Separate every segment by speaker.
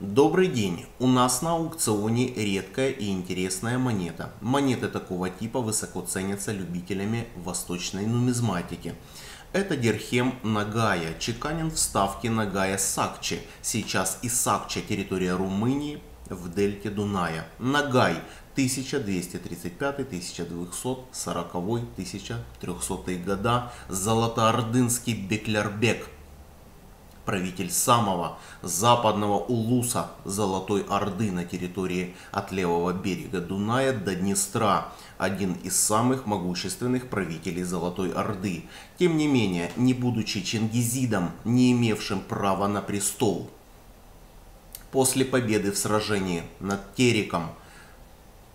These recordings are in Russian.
Speaker 1: Добрый день! У нас на аукционе редкая и интересная монета. Монеты такого типа высоко ценятся любителями восточной нумизматики. Это Дирхем Нагая, чеканен в ставке Нагая Сакчи. Сейчас и Сакча территория Румынии в дельте Дуная. Нагай 1235, 1240, 1300 года. Золотоордынский Беклербек – правитель самого западного улуса Золотой Орды на территории от левого берега Дуная до Днестра, один из самых могущественных правителей Золотой Орды. Тем не менее, не будучи чингизидом, не имевшим права на престол. После победы в сражении над Териком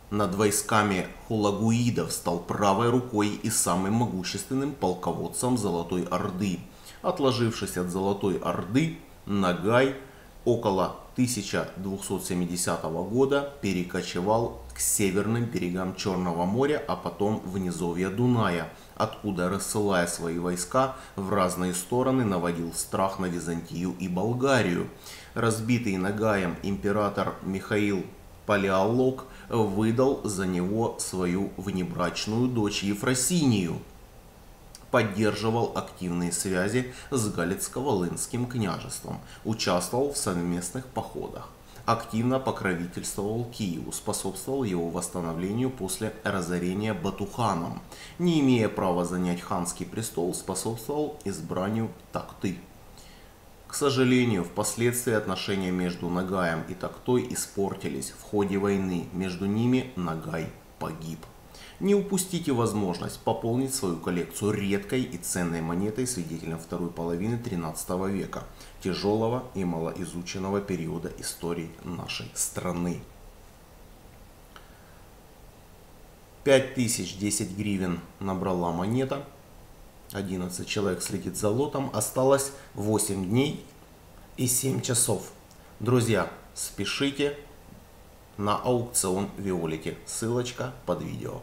Speaker 1: над войсками хулагуидов стал правой рукой и самым могущественным полководцем Золотой Орды – отложившись от Золотой Орды, Нагай около 1270 года перекочевал к северным берегам Черного моря, а потом в низовья Дуная, откуда, рассылая свои войска в разные стороны, наводил страх на Византию и Болгарию. Разбитый Нагаем император Михаил Палеолог выдал за него свою внебрачную дочь Ефросинию – поддерживал активные связи с Галицко-Волынским княжеством, участвовал в совместных походах, активно покровительствовал Киеву, способствовал его восстановлению после разорения Батуханом, не имея права занять ханский престол, способствовал избранию Такты. К сожалению, впоследствии отношения между Нагаем и Тактой испортились. В ходе войны между ними Нагай погиб. Не упустите возможность пополнить свою коллекцию редкой и ценной монетой свидетелем второй половины 13 века, тяжелого и малоизученного периода истории нашей страны. 5010 гривен набрала монета, 11 человек следит за лотом, осталось 8 дней и 7 часов. Друзья, спешите на аукцион Виолики, ссылочка под видео.